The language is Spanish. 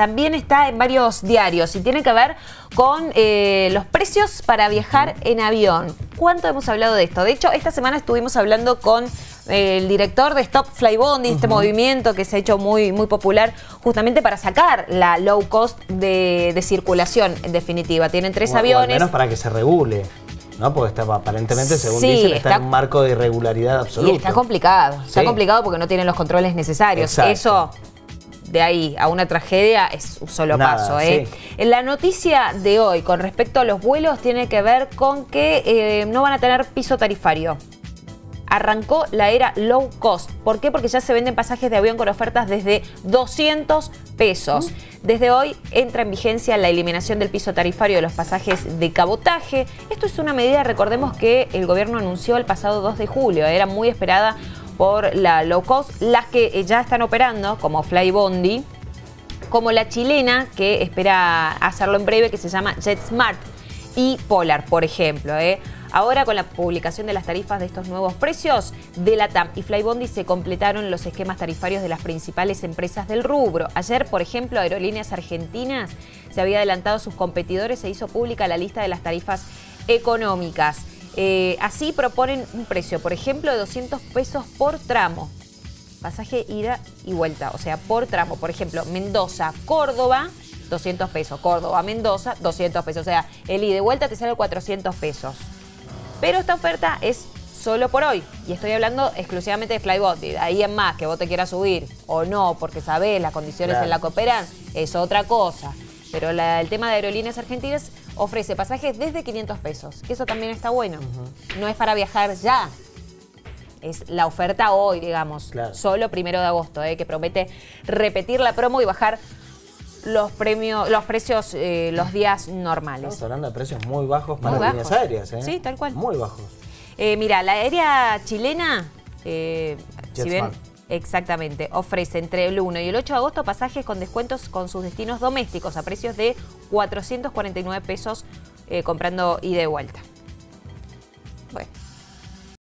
también está en varios diarios y tiene que ver con eh, los precios para viajar en avión. ¿Cuánto hemos hablado de esto? De hecho, esta semana estuvimos hablando con eh, el director de Stop Fly Bonding, este movimiento que se ha hecho muy, muy popular justamente para sacar la low cost de, circulación, en definitiva. Tienen tres aviones. al menos para que se regule. ¿no? Porque está, aparentemente, según dicen, está, en un marco de irregularidad absoluta. Y está complicado. Está complicado porque no tienen los controles necesarios. Eso de ahí a una tragedia es un solo paso. ¿eh? La noticia de hoy con respecto a los vuelos tiene que ver con que eh, no van a tener piso tarifario arrancó la era low cost. ¿Por qué? Porque ya se venden pasajes de avión con ofertas desde 200 pesos. Mm. Desde hoy entra en vigencia la eliminación del piso tarifario de los pasajes de cabotaje. Esto es una medida, recordemos que el gobierno anunció el pasado 2 de julio, era muy esperada por la low cost, las que ya están operando, como Flybondi, como la chilena, que espera hacerlo en breve, que se llama JetSmart, y Polar, por ejemplo. ¿eh? Ahora con la publicación de las tarifas de estos nuevos precios, de la TAM y Flybondi se completaron los esquemas tarifarios de las principales empresas del rubro. Ayer, por ejemplo, Aerolíneas Argentinas se había adelantado sus competidores e hizo pública la lista de las tarifas económicas. Eh, así proponen un precio, por ejemplo, de 200 pesos por tramo. Pasaje ida y vuelta, o sea, por tramo. Por ejemplo, Mendoza, Córdoba, 200 pesos. Córdoba, Mendoza, 200 pesos. O sea, el ida y vuelta te sale 400 pesos. Pero esta oferta es solo por hoy. Y estoy hablando exclusivamente de Flybody. ahí en más que vos te quieras subir o no, porque sabés las condiciones en la que operan, es otra cosa. Pero el tema de aerolíneas argentinas ofrece pasajes desde 500 pesos, eso también está bueno. No es para viajar ya. Es la oferta hoy, digamos, solo primero de agosto, eh, que promete repetir la promo y bajar los premios, los precios eh, los días normales. Estamos hablando de precios muy bajos para líneas aéreas, ¿eh? Sí, tal cual. Muy bajos. Eh, mira, la aérea chilena, si bien Exactamente, ofrece entre el 1 y el 8 de agosto pasajes con descuentos con sus destinos domésticos a precios de 449 pesos eh, comprando ida y vuelta. Bueno.